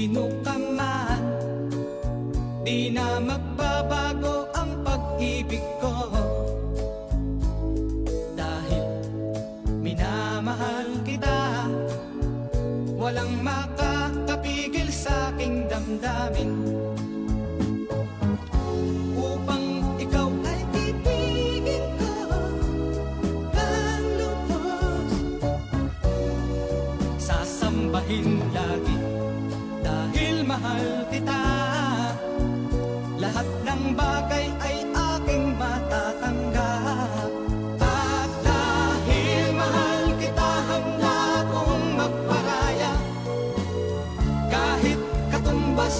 sino ka man Di na magbabago Walang makakapigil sa aking damdamin. Upang ikaw ay ibigin ko ng lubos. Sasambahin lagi dahil mahal kita. Lahat ng bagay katumbas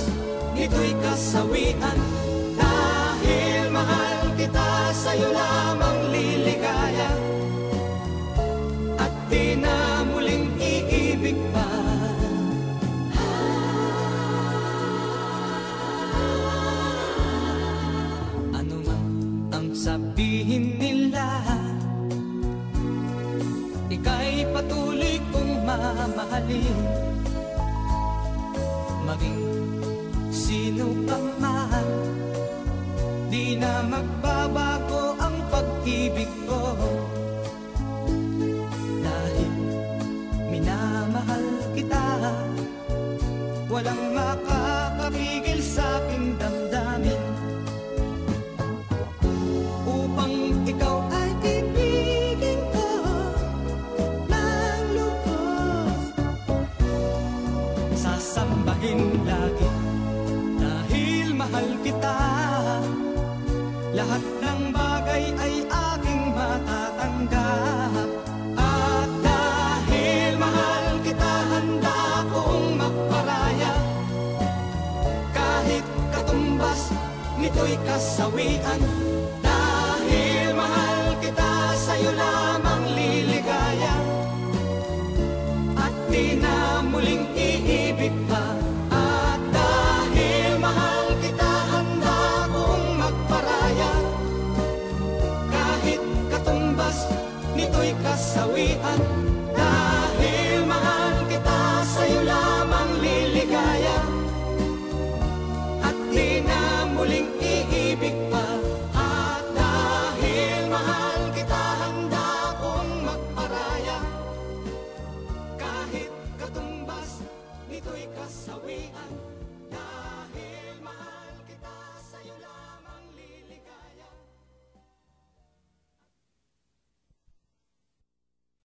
nito'y kasawian. Dahil mahal kita sa'yo lamang liligaya. At di na muling iibig pa. Ano man ang sabihin nila Ika'y patuloy kong mamahalin maging sino pa man Di na magbabago ang pag-ibig ko. Dahil minamahal kita Walang makakapigil nito'y kasawian. Dahil mahal kita sa'yo lamang liligaya. At di na muling kasawian Dahil